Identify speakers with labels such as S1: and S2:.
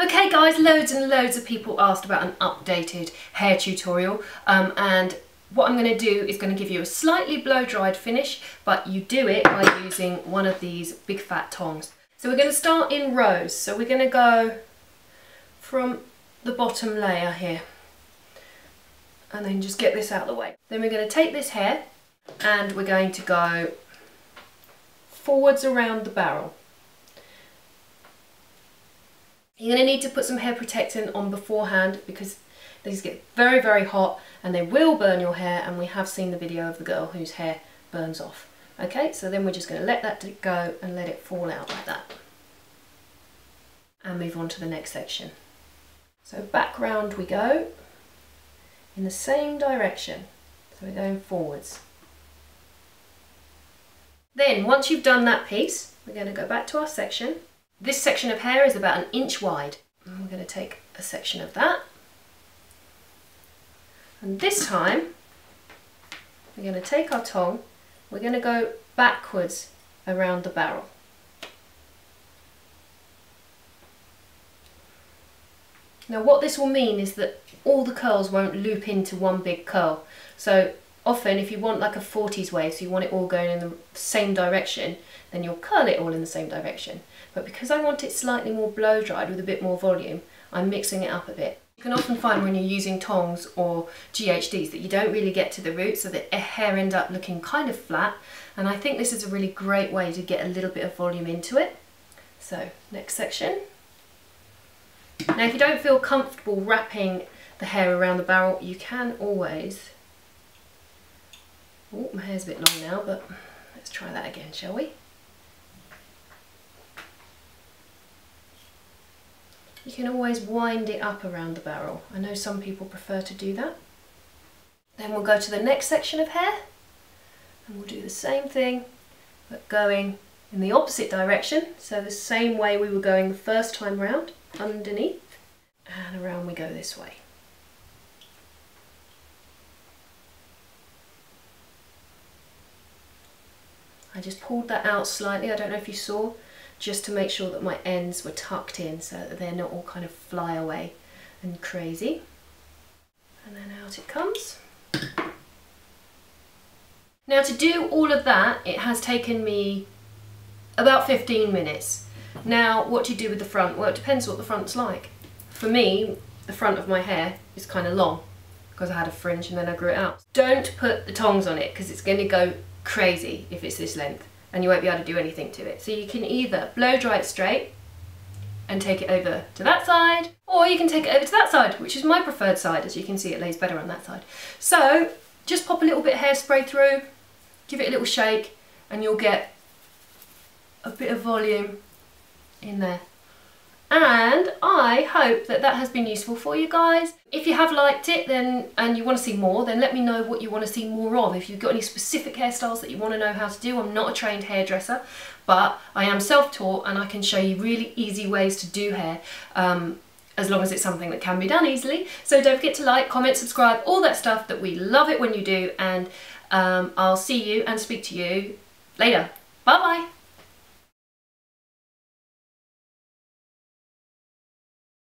S1: Okay guys, loads and loads of people asked about an updated hair tutorial um, and what I'm going to do is going to give you a slightly blow dried finish but you do it by using one of these big fat tongs. So we're going to start in rows. So we're going to go from the bottom layer here and then just get this out of the way. Then we're going to take this hair and we're going to go forwards around the barrel. You're going to need to put some hair protectant on beforehand because these get very, very hot and they will burn your hair and we have seen the video of the girl whose hair burns off. Okay, so then we're just going to let that go and let it fall out like that. And move on to the next section. So back round we go in the same direction. So we're going forwards. Then once you've done that piece, we're going to go back to our section. This section of hair is about an inch wide. We're going to take a section of that. And this time, we're going to take our tong, we're going to go backwards around the barrel. Now what this will mean is that all the curls won't loop into one big curl. So often if you want like a 40s wave, so you want it all going in the same direction, then you'll curl it all in the same direction. But because I want it slightly more blow dried with a bit more volume, I'm mixing it up a bit. You can often find when you're using tongs or GHDs that you don't really get to the root so the hair end up looking kind of flat and I think this is a really great way to get a little bit of volume into it. So next section. Now if you don't feel comfortable wrapping the hair around the barrel you can always Oh, my hair's a bit long now, but let's try that again, shall we? You can always wind it up around the barrel. I know some people prefer to do that. Then we'll go to the next section of hair and we'll do the same thing but going in the opposite direction. So the same way we were going the first time round, underneath and around we go this way. I just pulled that out slightly, I don't know if you saw, just to make sure that my ends were tucked in so that they're not all kind of fly away and crazy. And then out it comes. Now to do all of that, it has taken me about 15 minutes. Now, what do you do with the front? Well, it depends what the front's like. For me, the front of my hair is kind of long because I had a fringe and then I grew it out. Don't put the tongs on it because it's going to go crazy if it's this length and you won't be able to do anything to it. So you can either blow dry it straight and take it over to that side or you can take it over to that side which is my preferred side as you can see it lays better on that side. So just pop a little bit of hairspray through, give it a little shake and you'll get a bit of volume in there and I hope that that has been useful for you guys. If you have liked it then and you want to see more then let me know what you want to see more of. If you've got any specific hairstyles that you want to know how to do, I'm not a trained hairdresser but I am self-taught and I can show you really easy ways to do hair um, as long as it's something that can be done easily. So don't forget to like, comment, subscribe, all that stuff that we love it when you do and um, I'll see you and speak to you later. Bye bye!